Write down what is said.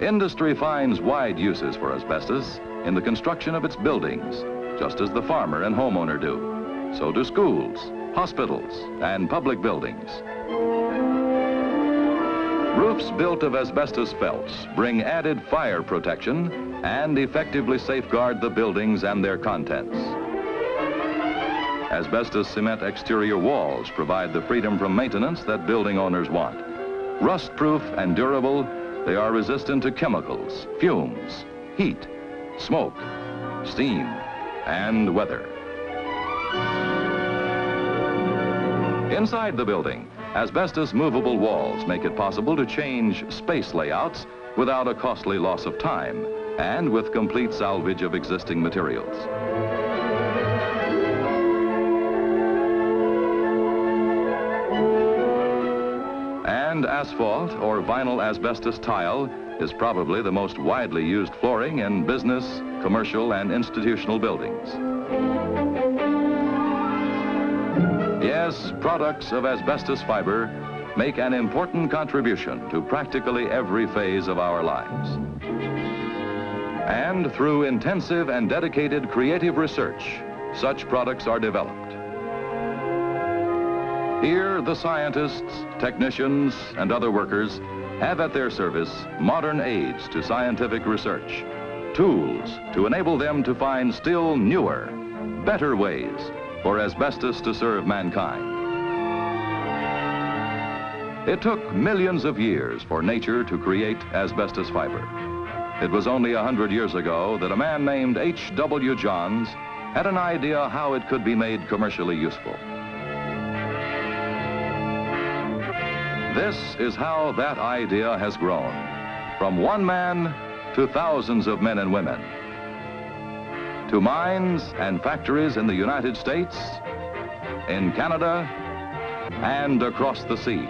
Industry finds wide uses for asbestos in the construction of its buildings, just as the farmer and homeowner do. So do schools, hospitals, and public buildings. Roofs built of asbestos felts bring added fire protection and effectively safeguard the buildings and their contents. Asbestos cement exterior walls provide the freedom from maintenance that building owners want. Rust-proof and durable, they are resistant to chemicals, fumes, heat, smoke, steam, and weather. Inside the building, asbestos movable walls make it possible to change space layouts without a costly loss of time and with complete salvage of existing materials. And asphalt or vinyl asbestos tile is probably the most widely used flooring in business, commercial, and institutional buildings. Yes, products of asbestos fiber make an important contribution to practically every phase of our lives. And through intensive and dedicated creative research, such products are developed. Here, the scientists, technicians, and other workers have at their service modern aids to scientific research, tools to enable them to find still newer, better ways for asbestos to serve mankind. It took millions of years for nature to create asbestos fiber. It was only a hundred years ago that a man named H.W. Johns had an idea how it could be made commercially useful. This is how that idea has grown, from one man to thousands of men and women, to mines and factories in the United States, in Canada, and across the sea.